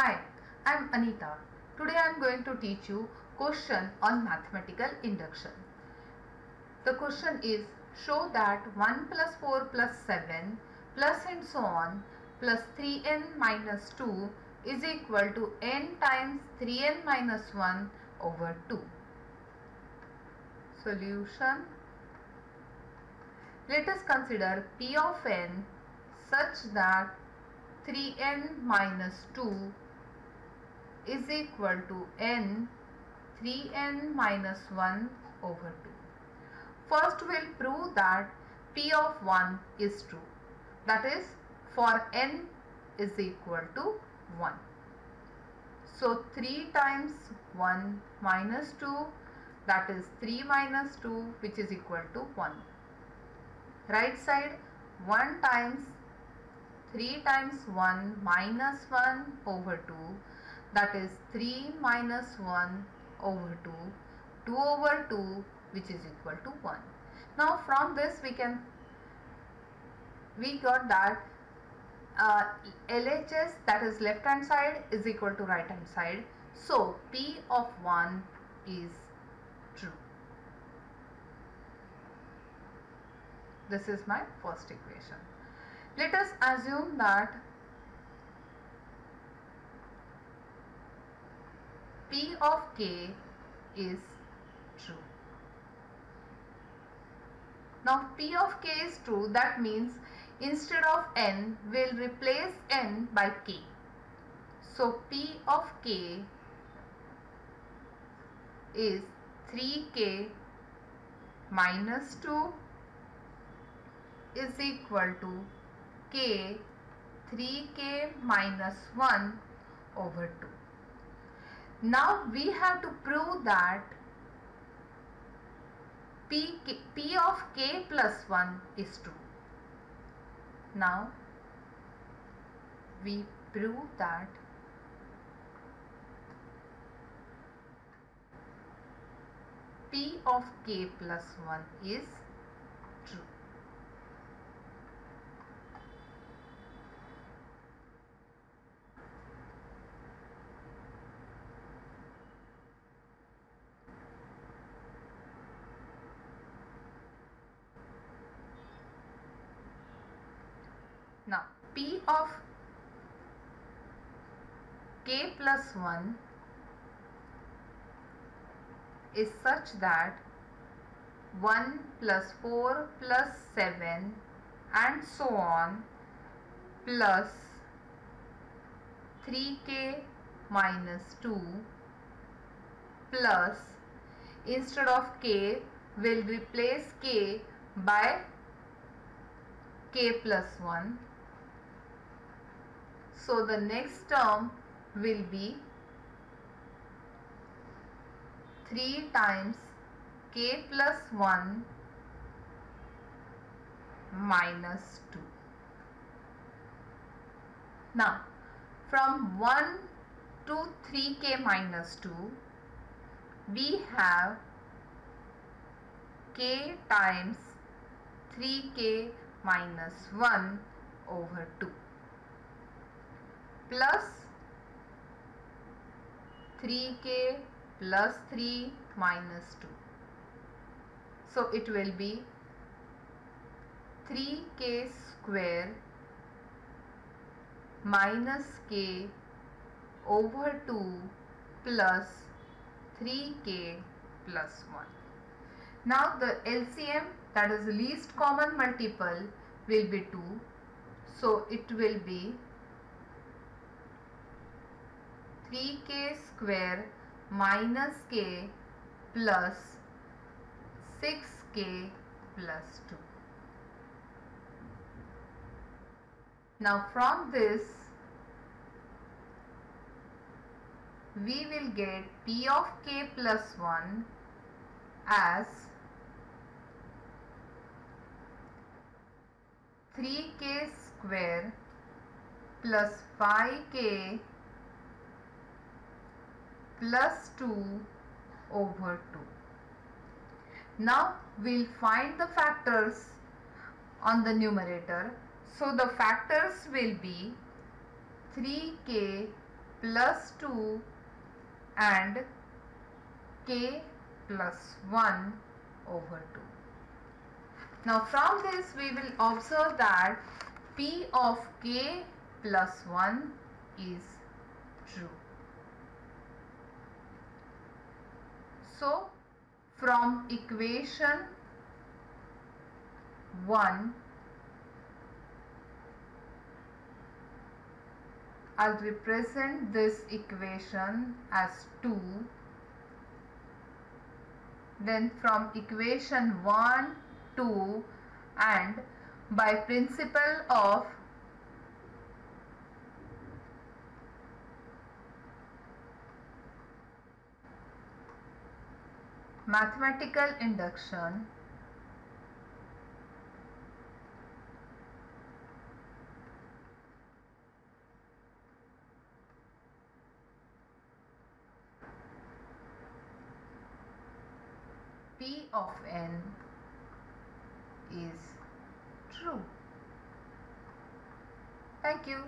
Hi, I'm Anita. Today I'm going to teach you question on mathematical induction. The question is show that 1 plus 4 plus 7 plus and so on plus 3n minus 2 is equal to n times 3n minus 1 over 2. Solution Let us consider p of n such that 3n minus 2 is equal to n 3n minus 1 over 2. First we'll prove that p of 1 is true. That is for n is equal to 1. So 3 times 1 minus 2 that is 3 minus 2 which is equal to 1. Right side 1 times 3 times 1 minus 1 over 2 that is 3 minus 1 over 2 2 over 2 which is equal to 1 now from this we can we got that uh, LHS that is left hand side is equal to right hand side. So P of 1 is true. This is my first equation. Let us assume that P of k is true. Now P of k is true that means instead of n we'll replace n by k. So P of k is 3k minus 2 is equal to k 3k minus 1 over 2. Now we have to prove that P, P of k plus 1 is true. Now we prove that P of k plus 1 is true. Now P of k plus 1 is such that 1 plus 4 plus 7 and so on plus 3k minus 2 plus instead of k will replace k by k plus 1 so the next term will be 3 times k plus 1 minus 2. Now from 1 to 3k minus 2 we have k times 3k minus 1 over 2 plus 3k plus 3 minus 2. So it will be 3k square minus k over 2 plus 3k plus 1. Now the LCM that is least common multiple will be 2. So it will be 3k square minus k plus 6k plus 2. Now from this we will get p of k plus 1 as 3k square plus 5k plus 2 over 2. Now we'll find the factors on the numerator. So the factors will be 3k plus 2 and k plus 1 over 2. Now from this we will observe that p of k plus 1 is true. So from equation 1 I'll represent this equation as 2 then from equation 1 2 and by principle of mathematical induction P of n is true. Thank you.